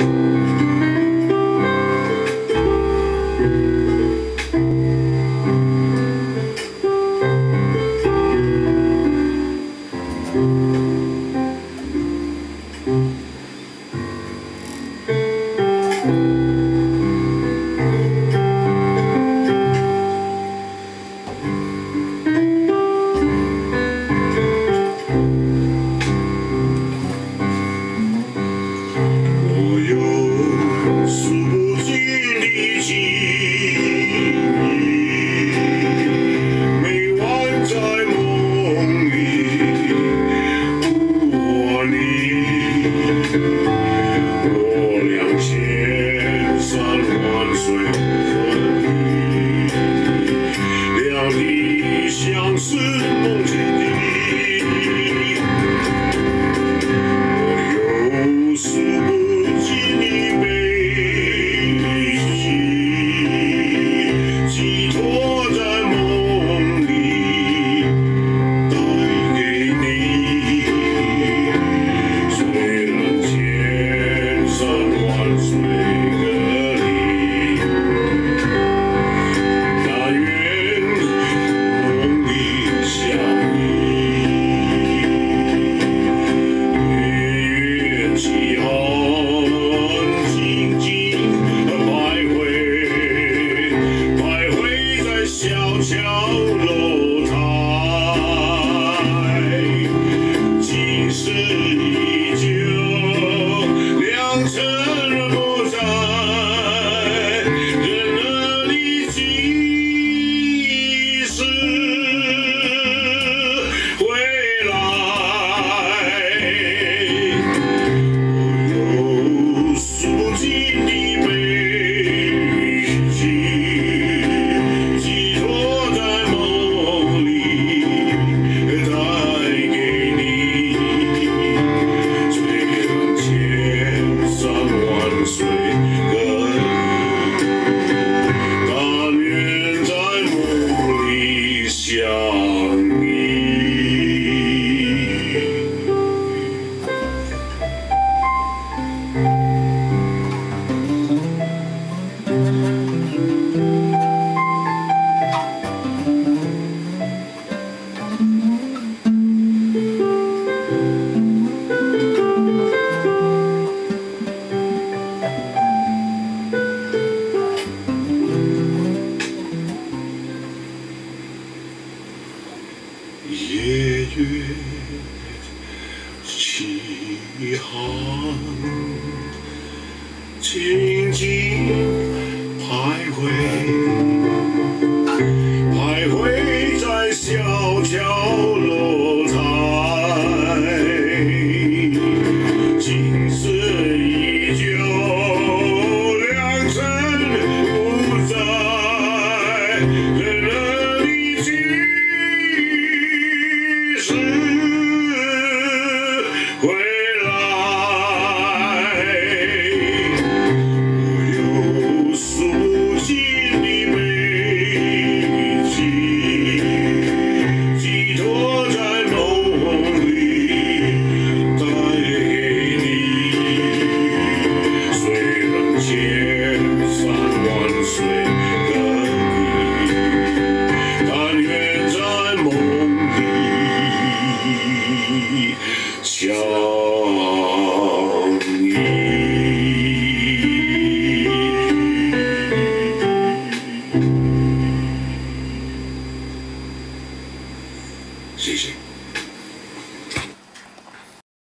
thank mm -hmm. you Lord. Yeah. 夜月凄寒静静徘徊徘徊在小桥楼台青丝依旧良辰不再。Gigi.